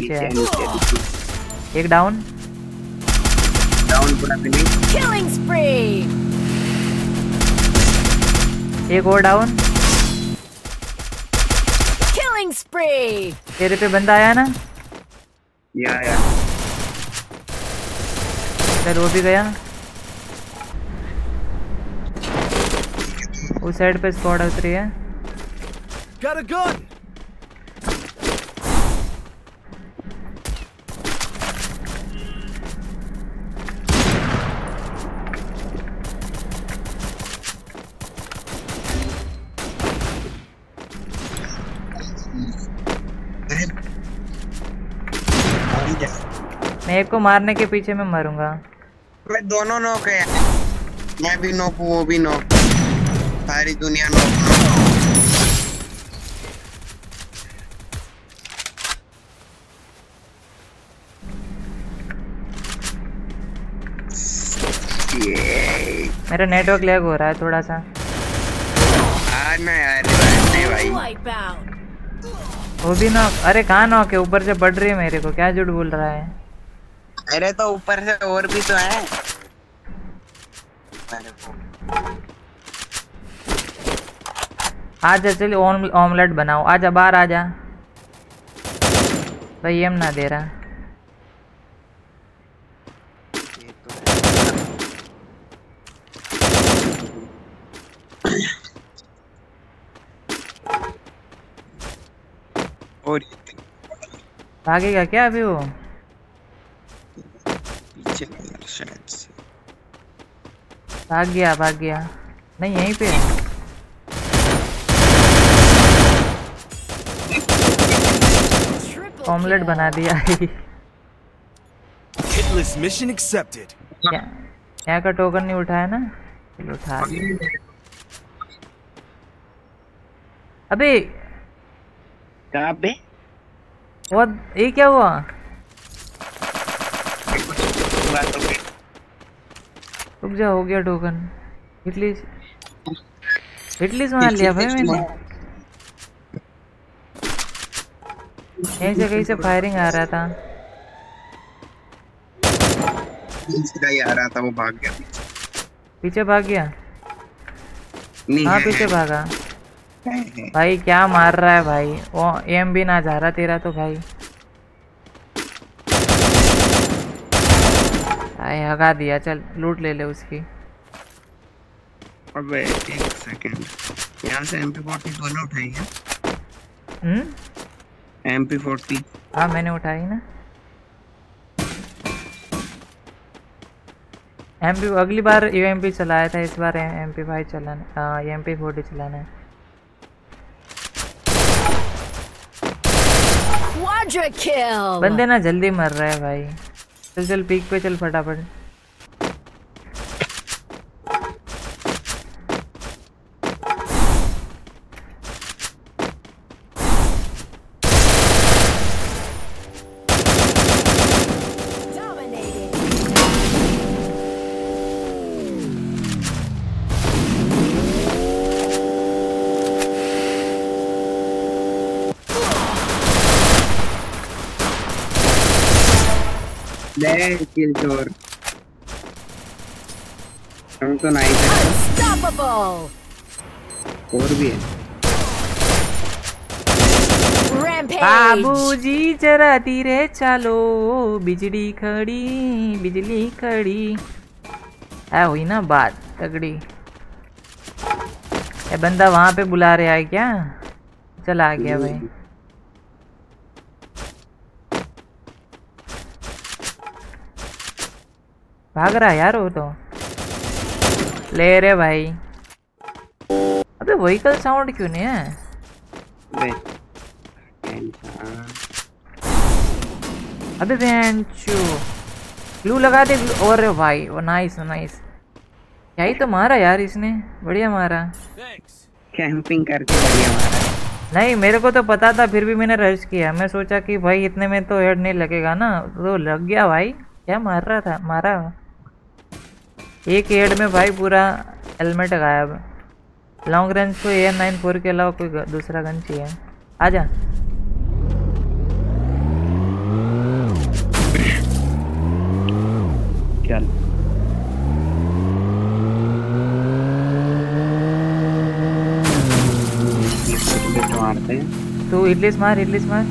एक down down पूरा finish Killing spree! एक और डाउन Killing spree! तेरे पे बंदा आया ना? या या वो भी गया। उस साइड पे स्क्वाड उतरी है। Got a gun! मैं एक को मारने के पीछे मैं मरूँगा। मैं दोनों नॉक है मैं भी नॉक हूँ वो भी नॉक। सारी दुनिया नॉक मेरा नेटवर्क लैग हो रहा है थोड़ा सा। आज ना यार नहीं भाई! वो भी नॉक अरे कहाँ नॉक है ऊपर से बढ़ रही है मेरे को क्या झूठ बोल रहा है? अरे तो ऊपर से और भी तो है। आजा चल ऑम, ऑमलेट बनाओ। आजा बाहर आजा। भाई एम ना दे रहा ये तो है और ये भागेगा क्या अभी वो? पीछे शायद से। भाग गया भाग गया। नहीं यहीं पे। ऑमलेट बना दिया। Hitless mission accepted. क्या? यहाँ का टोकन नहीं उठाया ना? चलो उठा। अबे कहाँ पे? बहुत ये क्या हुआ? रुक जा हो गया टोकन हिटलिस हिटलिस मार लिया भाई मैंने। यहीं से कहीं से फायरिंग आ रहा था? आ रहा था वो भाग गया। पीछे भाग गया? नहीं हाँ। पीछे भागा। भाई क्या मार रहा है भाई? वो एम भी ना जा रहा तेरा तो भाई। आए हगा दिया चल लूट ले ले उसकी। अबे एक सेकंड यहाँ से एम पी फोर्टी दोनों उठाई है? हम्म? एम पी फोर्टी हाँ मैंने उठाई ना। एम पी अगली बार यू एम पी चलाया था इस बार एम पी फाइव चलाना हाँ एम पी फोर्टी चलाना है। बंदे ना जल्दी मर रहा है भाई। चल चल पीक पे चल फटाफट। ले किल चोर हम तो नहीं थे Unstoppable! और भी है बाबूजी जरा धीरे चलो। बिजली खड़ी बिजली खड़ी। है हुई ना बात तगड़ी। ये बंदा वहाँ पे बुला रहा है क्या? चला आ गया भाई। भाग रहा है यार वो तो। ले रे भाई। अबे व्हीकल साउंड क्यों नहीं है? अबे बेंचो ग्लू लगा दे glue- और भाई वो नाइस नाइस यही तो मारा यार इसने बढ़िया मारा। कैंपिंग करके बढ़िया मारा। नहीं मेरे को तो पता था फिर भी मैंने रश किया। मैं सोचा कि भाई इतने में तो हेड नहीं लगेगा ना। तो लग गया भाई क्या मार रहा था मारा। एक एड में भाई पूरा हेलमेट गायब। लॉन्ग रेंज को ए नाइन फोर के अलावा कोई दूसरा गन चाहिए। आ जा तू इडलिस मार इडलिस मार।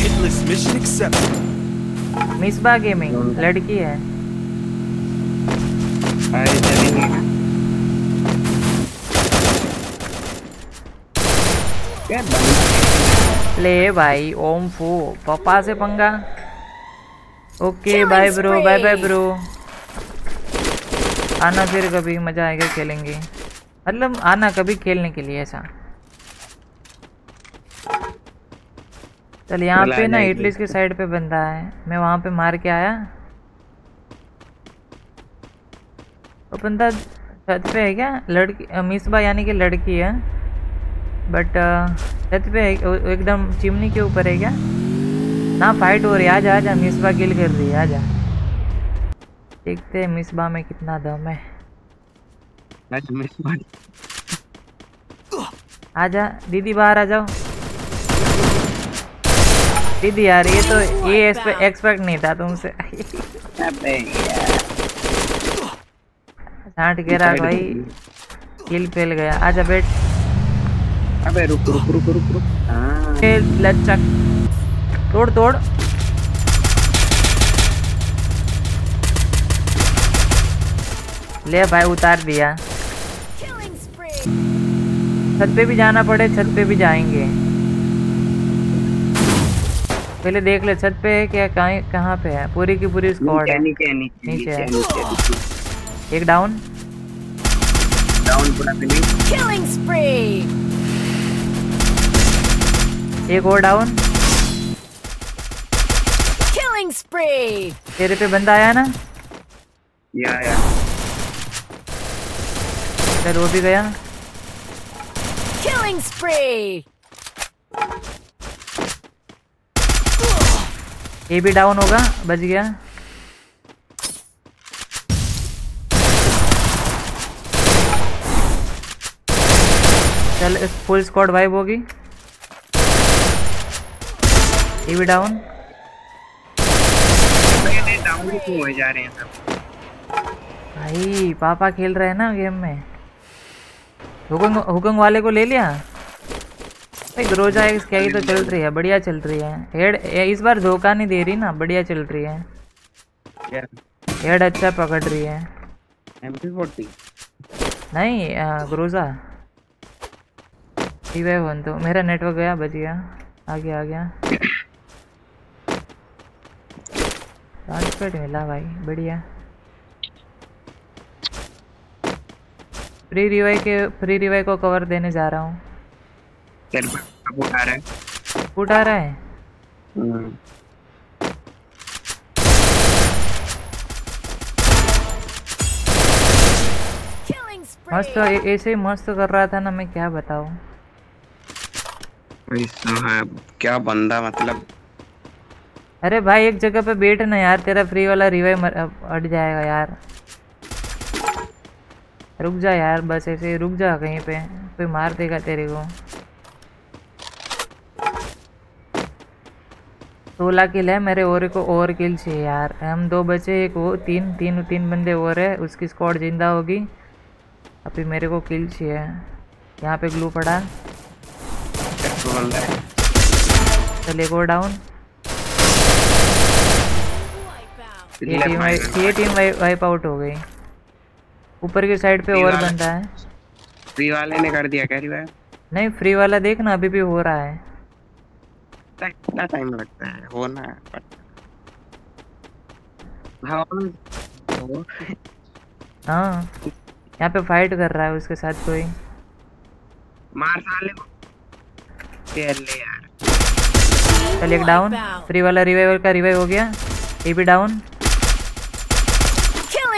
Hitless mission except Misba gaming लड़की है। ले भाई ओम फू। पापा से पंगा। Okay bye bro bye bye bro आना फिर कभी मज़ा आएगा खेलेंगे। मतलब आना कभी खेलने के लिए ऐसा। चल यहाँ पे ना। इटलीस के साइड पे बंदा है। मैं वहाँ पे मार के आया। वो बंदा छत पे है क्या? लड़की अ, मिसबा यानी कि लड़की है। बट छत पे है एकदम चिमनी के ऊपर है क्या? ना फाइट हो रही है। आजा आजा मिसबा किल कर रही है। आजा। देखते हैं मिसबा में कितना दम है। मिस मार आजा दीदी बाहर आ जाओ। दीदी यार ये तो ये एक्सपेक्ट नहीं था तुमसे। अबे यार। डांट के भाई। किल फेल गया। आजा बैठ। अबे रुक रुक रुक रुक रुक। हाँ। लचक तोड़ तोड़। ले भाई उतार दिया। छत पे भी जाना पड़े छत पे भी जाएँगे। पहले देख ले छत पे है क्या कहाँ कहाँ पे है? पूरी की पूरी स्क्वाड है। नीचे नीचे नीचे नीचे है। नीचे। एक डाउन डाउन पूरा फिनिश Killing spree. एक और डाउन Killing spree. तेरे पे बंदा आया ना? या या। चल वो भी गया। Killing spree. ये भी डाउन होगा बच गया। चल फुल स्क्वाड वाइब होगी। ये भी डाउन जा रहे हैं भाई, पापा खेल रहे हैं ना गेम में। हुकंग हुकंग वाले को ले लिया? ग्रोजा एक्स क्या ही तो चल रही है बढ़िया चल रही है। हेड इस बार धोखा नहीं दे रही ना बढ़िया चल रही है। हेड अच्छा पकड़ रही है। नहीं आ, ग्रोजा टीवे वन तो मेरा नेटवर्क गया बच गया। आ गया आ गया ट्रांसपेट मिला भाई बढ़िया। फ्री रिवाई के फ्री रिवाई को कवर देने जा रहा हूँ। चल अब उठा रहा है। आ रहा है हम्म. मस्त ऐसे मस्त कर रहा था ना मैं क्या बताऊँ? है क्या बंदा मतलब? अरे भाई एक जगह पे बैठ ना यार तेरा फ्री वाला रिवाइव अट जाएगा यार। रुक जा यार बस ऐसे रुक जा कहीं पे कोई मार देगा तेरे को। सोलह किल है मेरे और को और किल चाहिए यार। हम दो बचे एक वो तीन तीन तीन बंदे और है उसकी स्क्वाड ज़िंदा होगी। अभी मेरे को किल चाहिए। यहाँ पे ग्लू पड़ा। चल और डाउन ये टीम ये टीम वाइप आउट हो गई। ऊपर की साइड पे और बंदा है। फ्री वाले ने कर दिया कैरी भाई नहीं फ्री वाला देख ना अभी भी हो रहा है। कितना टाइम लगता है होना है हाँ हाँ। यहाँ पे फाइट कर रहा है उसके साथ कोई। मार साले को तेल ले यार। चल एक डाउन फ्री वाला रिवाइवल का रिवाइव हो गया। ये भी डाउन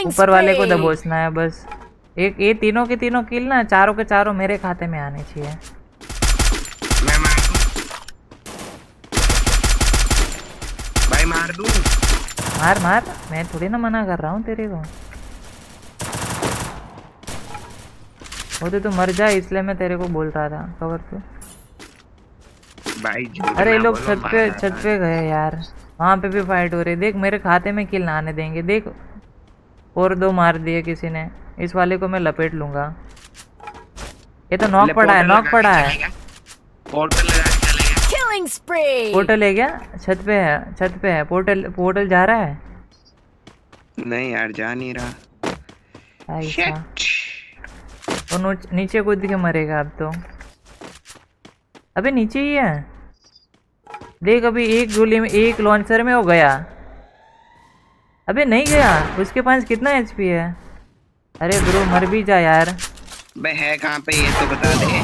ऊपर वाले को. दबोचना है बस। एक ये तीनों के तीनों किल ना चारों के चारों मेरे खाते में आने चाहिए मैं मार दूँ भाई मार दूँ। मार मार। मैं थोड़ी ना मना कर रहा हूँ तेरे को। वो तो तू मर जा इसलिए मैं तेरे को बोल रहा था। कवर तो। भाई अरे ये लोग छत पे छत पे गए यार। वहाँ पे भी फाइट हो रही देख मेरे खाते में किल ना आने देंगे। देख और दो मार दिए किसी ने। इस वाले को मैं लपेट लूँगा। ये तो नॉक पड़ा है नॉक पड़ा है। चलेगा। पोर्टल है क्या? छत पे है छत पे है। पोर्टल पोर्टल जा रहा है? नहीं यार जा नहीं रहा. वो नीचे कूद के मरेगा अब तो। अबे नीचे ही है। देख अभी एक गोली में एक लॉन्चर में हो गया। अबे नहीं गया। उसके पास कितना एचपी है? अरे ब्रो मर भी जा यार। बे है कहाँ पे ये तो बता दे।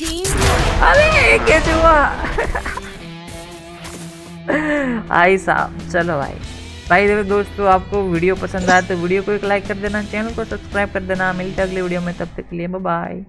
ये कैसे हुआ? आई साहब, चलो भाई। भाई देखो दोस्तों, आपको वीडियो पसंद आया तो वीडियो को एक लाइक कर देना, चैनल को सब्सक्राइब कर देना। मिलते अगले वीडियो में, तब तक के लिए बाय